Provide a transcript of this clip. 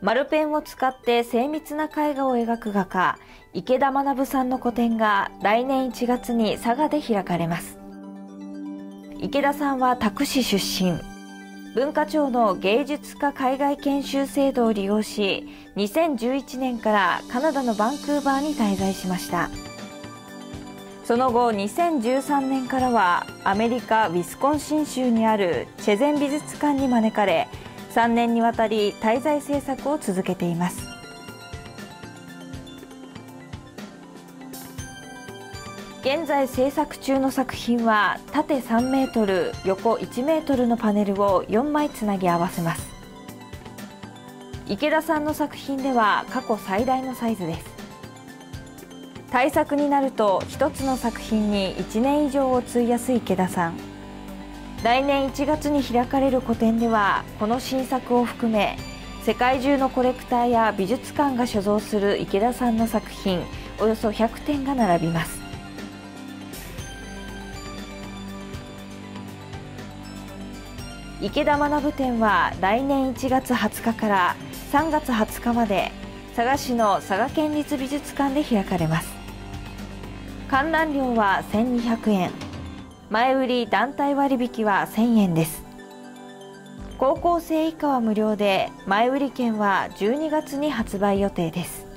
丸ペンを使って精密な絵画を描く画家池田学さんの個展が来年1月に佐賀で開かれます。池田さんは多久市出身。文化庁の芸術家海外研修制度を利用し2011年からカナダのバンクーバーに滞在しました。その後2013年からはアメリカ・ウィスコンシン州にあるチェゼン美術館に招かれ3年にわたり滞在制作を続けています。現在制作中の作品は縦3メートル横1メートルのパネルを4枚つなぎ合わせます。池田さんの作品では過去最大のサイズです。大作になると1つの作品に1年以上を費やす池田さん。来年1月に開かれる個展ではこの新作を含め世界中のコレクターや美術館が所蔵する池田さんの作品およそ100点が並びます。池田学展は来年1月20日から3月20日まで佐賀市の佐賀県立美術館で開かれます。観覧料は1200円。前売り団体割引は1000円です。高校生以下は無料で前売り券は12月に発売予定です。